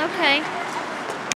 Okay.